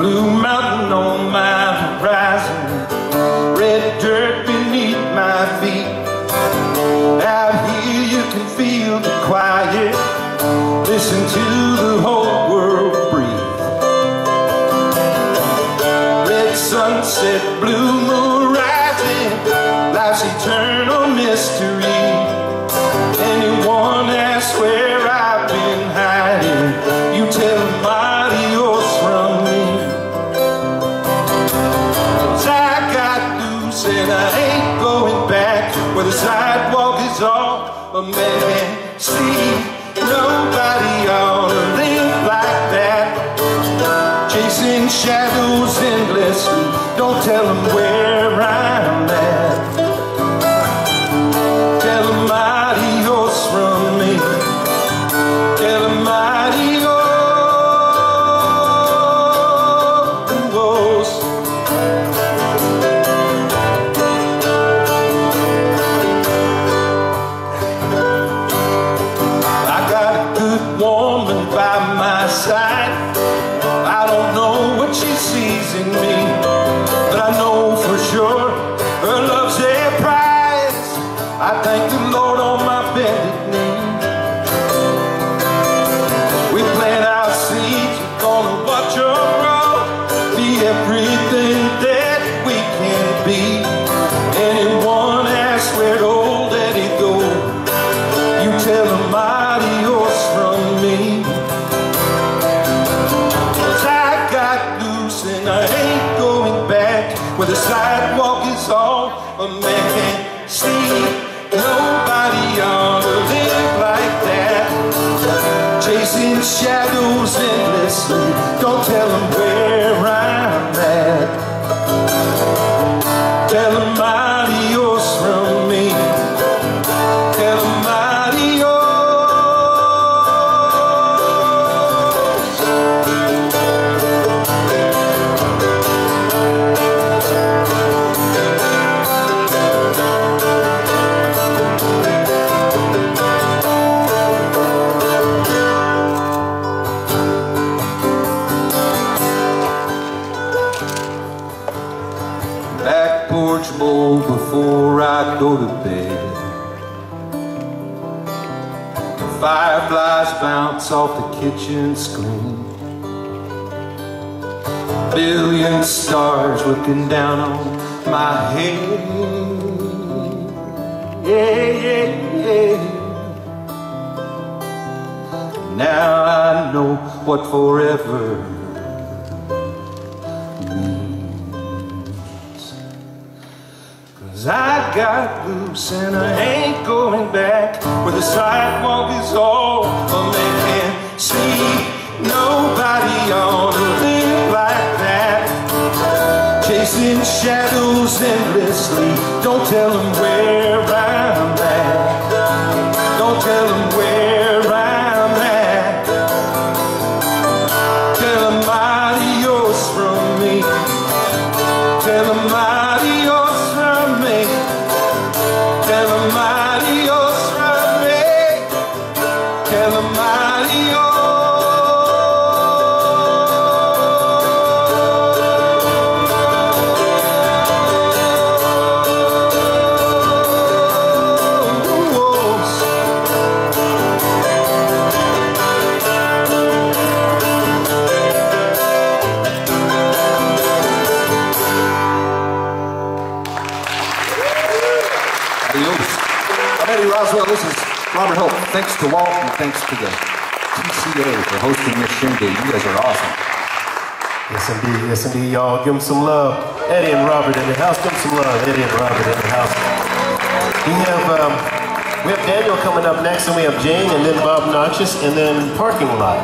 Blue mountain on my horizon, red dirt beneath my feet. Out here you can feel the quiet, listen to the whole world breathe. Red sunset, blue moon rising, life's eternal mystery. Anyone asks where and I ain't going back where the sidewalk is all a man see. Nobody ought to live like that. Chasing shadows endlessly. Don't tell them where what she sees in me, all a man see. Nobody ought to live like that. Chasing shadows endlessly. Don't tell them where porch bowl before I go to bed. The fireflies bounce off the kitchen screen. Billion stars looking down on my head. Yeah, yeah, yeah. Now I know what forever Cause I got loose and I ain't going back Where the sidewalk is all a man can see. Nobody ought to live like that. Chasing shadows endlessly. Don't tell them where I'm at. Don't tell them Roswell. This is Robert Hoke. Thanks to Walt and thanks to the TCA for hosting this shindig. You guys are awesome. Yes, indeed. Yes, indeed, y'all. Give them some love. Eddy and Robert in the house. Give them some love. Eddy and Robert in the house. We have um, we have Daniel coming up next, and we have Jane, and then Bob Noxious, and then Parking Lot.